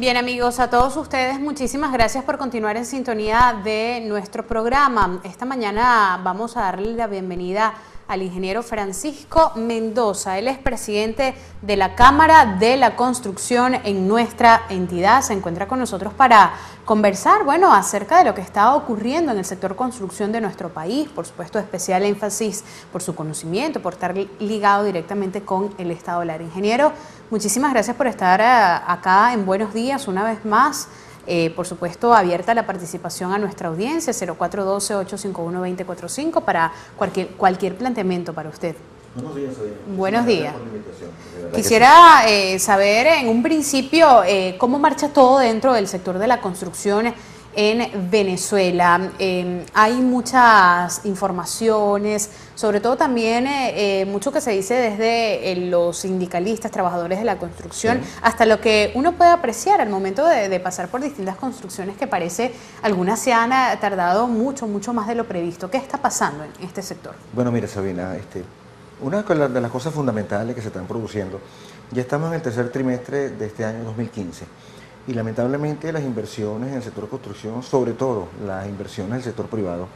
Bien amigos, a todos ustedes muchísimas gracias por continuar en sintonía de nuestro programa. Esta mañana vamos a darle la bienvenida al ingeniero Francisco Mendoza. Él es presidente de la Cámara de la Construcción en nuestra entidad. Se encuentra con nosotros para conversar, bueno, acerca de lo que está ocurriendo en el sector construcción de nuestro país. Por supuesto, especial énfasis por su conocimiento, por estar ligado directamente con el Estado área. Ingeniero, muchísimas gracias por estar eh, acá en Buenos Días una vez más. Eh, por supuesto, abierta la participación a nuestra audiencia, 0412-851-2045, para cualquier, cualquier planteamiento para usted. Buenos días, Buenos días. Quisiera eh, saber en un principio eh, cómo marcha todo dentro del sector de la construcción en Venezuela. Em, hay muchas informaciones, sobre todo también eh, eh, mucho que se dice desde eh, los sindicalistas, trabajadores de la construcción, hasta lo que uno puede apreciar al momento de, pasar por distintas construcciones que parece algunas se han tardado mucho, mucho más de lo previsto. ¿Qué está pasando en este sector? Bueno, mira Sabina, este, una de las cosas fundamentales que se están produciendo, ya estamos en el tercer trimestre de este año 2015 y lamentablemente las inversiones en el sector de construcción, sobre todo las inversiones del sector privado,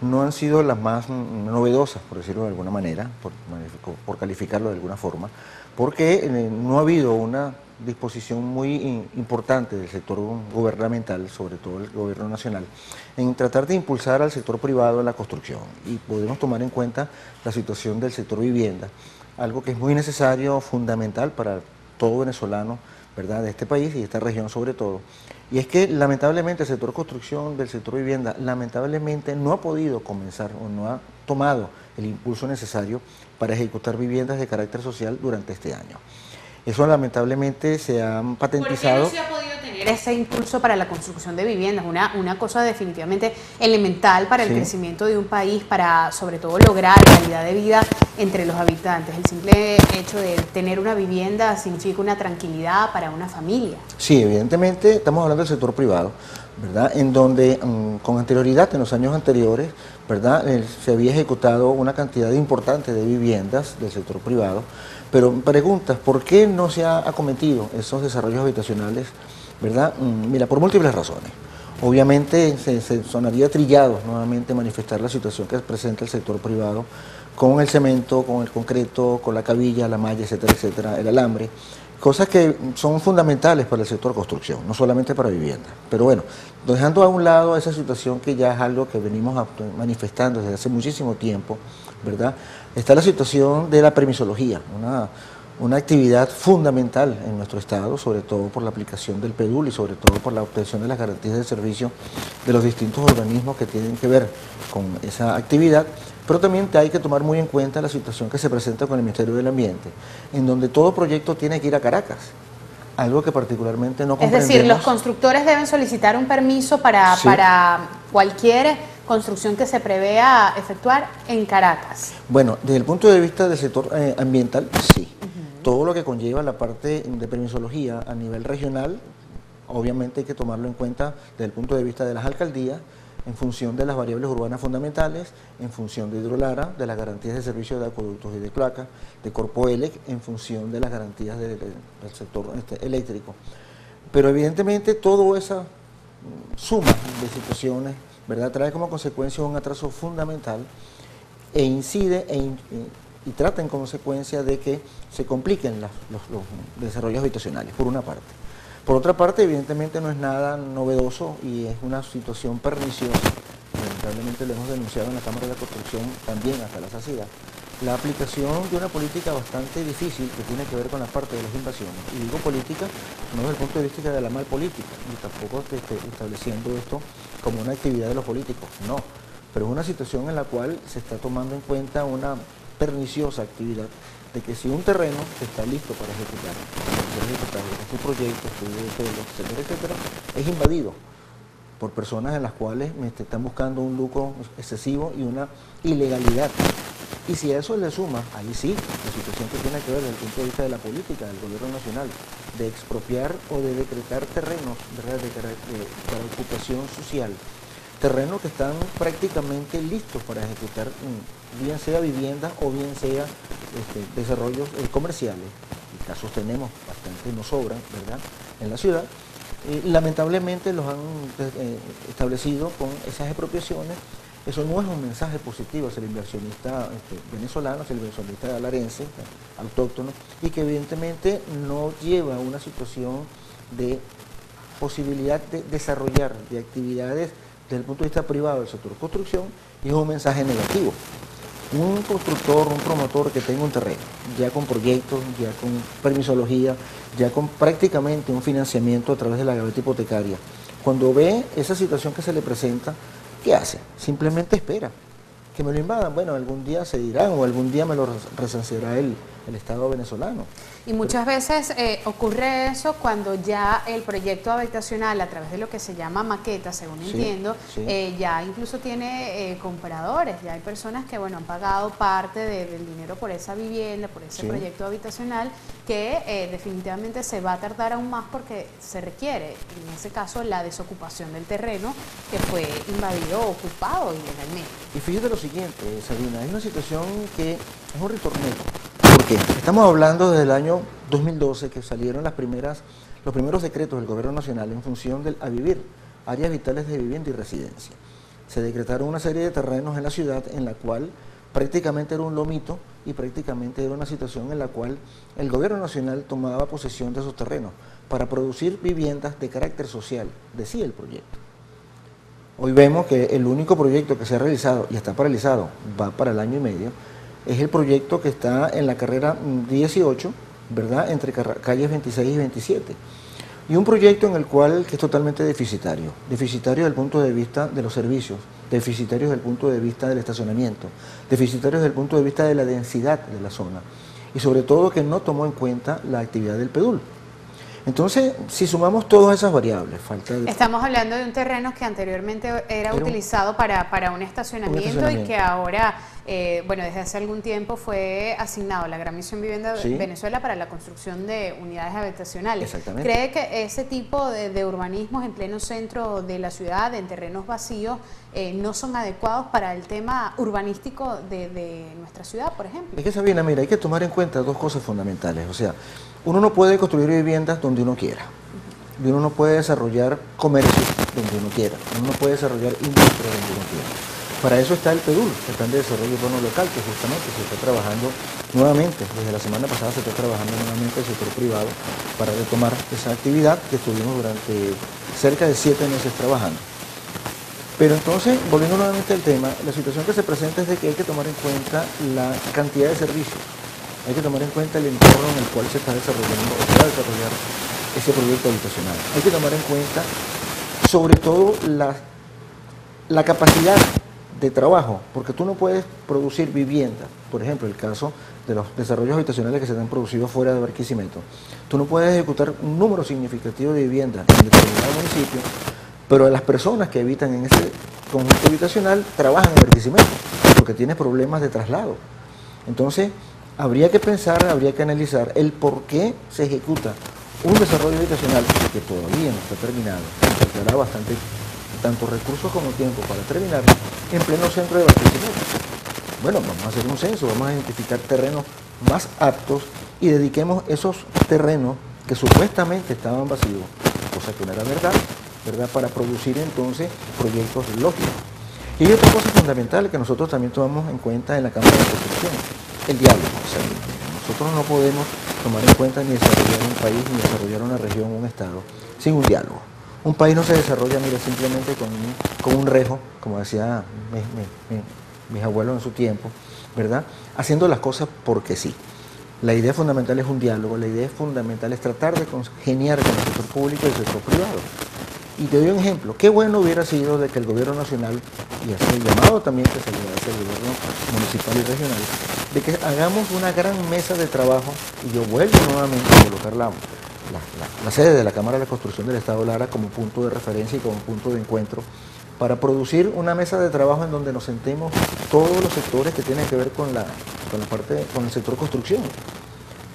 no han sido las más novedosas, por decirlo de alguna manera, por, calificarlo de alguna forma, porque eh, no ha habido una disposición muy importante del sector gubernamental, sobre todo el gobierno nacional, en tratar de impulsar al sector privado en la construcción. Y podemos tomar en cuenta la situación del sector vivienda, algo que es muy necesario, fundamental para todo venezolano, ¿verdad? de este país y de esta región sobre todo. Y es que lamentablemente el sector construcción, del sector vivienda, lamentablemente no ha podido comenzar o no ha tomado el impulso necesario para ejecutar viviendas de carácter social durante este año. Eso lamentablemente se ha patentizado. ¿Por qué no se ha podido tener ese impulso para la construcción de viviendas? Una, una cosa definitivamente elemental para el crecimiento de un país, para sobre todo lograr calidad de vida entre los habitantes. El simple hecho de tener una vivienda significa una tranquilidad para una familia. Sí, evidentemente estamos hablando del sector privado, ¿verdad? En donde mm, con anterioridad, en los años anteriores, ¿verdad? Eh, se había ejecutado una cantidad importante de viviendas del sector privado pero preguntas, ¿por qué no se ha acometido esos desarrollos habitacionales? ¿Verdad? Mm, mira, por múltiples razones. Obviamente se, sonaría trillado nuevamente manifestar la situación que presenta el sector privado con el cemento, con el concreto, con la cabilla, la malla, etcétera, etcétera, el alambre, cosas que son fundamentales para el sector construcción, no solamente para vivienda. Pero bueno, dejando a un lado esa situación que ya es algo que venimos manifestando desde hace muchísimo tiempo, ¿verdad? Está la situación de la permisología, una actividad fundamental en nuestro Estado, sobre todo por la aplicación del PEDUL y sobre todo por la obtención de las garantías de servicio de los distintos organismos que tienen que ver con esa actividad, pero también hay que tomar muy en cuenta la situación que se presenta con el Ministerio del Ambiente, en donde todo proyecto tiene que ir a Caracas, algo que particularmente no comprendemos. Es decir, los constructores deben solicitar un permiso para, para cualquier construcción que se prevea efectuar en Caracas? Bueno, desde el punto de vista del sector eh, ambiental, sí. Todo lo que conlleva la parte de permisología a nivel regional, obviamente hay que tomarlo en cuenta desde el punto de vista de las alcaldías, en función de las variables urbanas fundamentales, en función de Hidrolara, de las garantías de servicio de acueductos y de cloacas, de Corpo ELEC, en función de las garantías del sector este, eléctrico. Pero evidentemente toda esa suma de situaciones ¿verdad? trae como consecuencia un atraso fundamental e incide e y trata en consecuencia de que se compliquen los, desarrollos habitacionales, por una parte. Por otra parte, evidentemente no es nada novedoso y es una situación perniciosa, lamentablemente lo hemos denunciado en la Cámara de la Construcción también hasta la saciedad, la aplicación de una política bastante difícil que tiene que ver con la parte de las invasiones. Y digo política no desde el punto de vista de la mal política, ni tampoco estableciendo esto como una actividad de los políticos, no. Pero es una situación en la cual se está tomando en cuenta una perniciosa actividad de que si un terreno está listo para ejecutar, para ejecutar su proyecto, estudio de suelo, etcétera, etcétera, es invadido por personas en las cuales este, están buscando un lucro excesivo y una ilegalidad. Y si a eso le suma, ahí sí, la situación que tiene que ver desde el punto de vista de la política del gobierno nacional, de expropiar o de decretar terrenos para ocupación social, terrenos que están prácticamente listos para ejecutar, mm, bien sea viviendas o bien sea este, desarrollos eh, comerciales. Y casos tenemos bastante, nos sobran, ¿verdad?, en la ciudad Eh, lamentablemente los han eh, establecido con esas expropiaciones. Eso no es un mensaje positivo hacia el inversionista este, venezolano, hacia el inversionista alarense, autóctono, y que evidentemente no lleva a una situación de posibilidad de desarrollar de actividades desde el punto de vista privado del sector construcción es un mensaje negativo. Un constructor, un promotor que tenga un terreno, ya con proyectos, ya con permisología, ya con prácticamente un financiamiento a través de la gaveta hipotecaria, cuando ve esa situación que se le presenta, ¿qué hace? Simplemente espera que me lo invadan. Bueno, algún día se dirán o algún día me lo resanciará el, el Estado venezolano. Y muchas veces eh, ocurre eso cuando ya el proyecto habitacional, a través de lo que se llama maqueta, según entiendo, eh, ya incluso tiene eh, compradores, ya hay personas que bueno han pagado parte del dinero por esa vivienda, por ese proyecto habitacional, que definitivamente se va a tardar aún más porque se requiere, en ese caso, la desocupación del terreno que fue invadido o ocupado ilegalmente. Y fíjate lo siguiente, Sabina, es una situación que es un ritornero Estamos hablando desde el año 2012 que salieron los primeros decretos del Gobierno Nacional en función del a vivir, áreas vitales de vivienda y residencia. Se decretaron una serie de terrenos en la ciudad en la cual prácticamente era un lomito y prácticamente era una situación en la cual el Gobierno Nacional tomaba posesión de esos terrenos para producir viviendas de carácter social, decía el proyecto. Hoy vemos que el único proyecto que se ha realizado y está paralizado va para el año y medio, es el proyecto que está en la carrera 18, ¿verdad? Entre calles 26 y 27. Y un proyecto en el cual que es totalmente deficitario, deficitario desde el punto de vista de los servicios, deficitario desde el punto de vista del estacionamiento, deficitario desde el punto de vista de la densidad de la zona y sobre todo que no tomó en cuenta la actividad del PEDUL. Entonces, si sumamos todas esas variables, falta Estamos hablando de un terreno que anteriormente era, utilizado para, para un, estacionamiento y que ahora, eh, bueno, desde hace algún tiempo fue asignado la Gran Misión Vivienda de Venezuela para la construcción de unidades habitacionales. Exactamente. ¿Cree que ese tipo de, urbanismos en pleno centro de la ciudad, en terrenos vacíos, eh, no son adecuados para el tema urbanístico de, de nuestra ciudad, por ejemplo? Es que Sabina, mira, hay que tomar en cuenta dos cosas fundamentales. O sea, uno no puede construir viviendas donde uno quiera. Y uno no puede desarrollar comercio donde uno quiera. Uno no puede desarrollar industria donde uno quiera. Para eso está el PEDUL, el Plan de Desarrollo Urbano Local, que justamente se está trabajando nuevamente, desde la semana pasada se está trabajando nuevamente el sector privado para retomar esa actividad que estuvimos durante cerca de siete meses trabajando. Pero entonces, volviendo nuevamente al tema, la situación que se presenta es de que hay que tomar en cuenta la cantidad de servicios hay que tomar en cuenta el entorno en el cual se está desarrollando o se va a desarrollar ese proyecto habitacional. Hay que tomar en cuenta sobre todo la, la capacidad de trabajo, porque tú no puedes producir vivienda, por ejemplo, el caso de los desarrollos habitacionales que se han producido fuera de Barquisimeto, tú no puedes ejecutar un número significativo de viviendas en determinado municipio, pero las personas que habitan en ese conjunto habitacional trabajan en Barquisimeto, porque tienes problemas de traslado. Entonces, habría que pensar, habría que analizar el por qué se ejecuta un desarrollo habitacional que todavía no está terminado, que hará bastante, tanto recursos como tiempo para terminar, en pleno centro de Barquisimeto. Bueno, vamos a hacer un censo, vamos a identificar terrenos más aptos y dediquemos esos terrenos que supuestamente estaban vacíos, cosa que no era verdad, ¿verdad? Para producir entonces proyectos lógicos. Y hay otra cosa fundamental que nosotros también tomamos en cuenta en la Cámara de Construcción el diálogo. nosotros no podemos tomar en cuenta ni desarrollar un país, ni desarrollar una región, un estado, sin un diálogo. Un país no se desarrolla, mire, simplemente con un, con un rejo, como decía mis abuelos en su tiempo, ¿verdad? Haciendo las cosas porque sí. La idea fundamental es un diálogo, la idea fundamental es tratar de congeniar con el sector público y el sector privado. Y te doy un ejemplo, qué bueno hubiera sido de que el gobierno nacional, y así el llamado también que se le hace al gobierno municipal y regional, de que hagamos una gran mesa de trabajo, y yo vuelvo nuevamente a colocar la, la, sede de la Cámara de la Construcción del Estado Lara como punto de referencia y como punto de encuentro, para producir una mesa de trabajo en donde nos sentemos todos los sectores que tienen que ver con la, con la parte, con el sector construcción.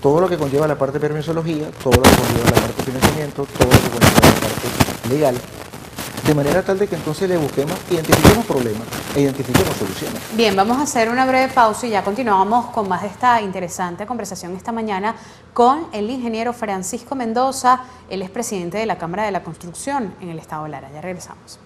Todo lo que conlleva la parte de permisología, todo lo que conlleva la parte de financiamiento, todo lo que conlleva la parte legal, de manera tal de que entonces le busquemos, identifiquemos problemas, e identifiquemos soluciones. Bien, vamos a hacer una breve pausa y ya continuamos con más de esta interesante conversación esta mañana con el ingeniero Francisco Mendoza, él es presidente de la Cámara de la Construcción en el Estado de Lara. Ya regresamos.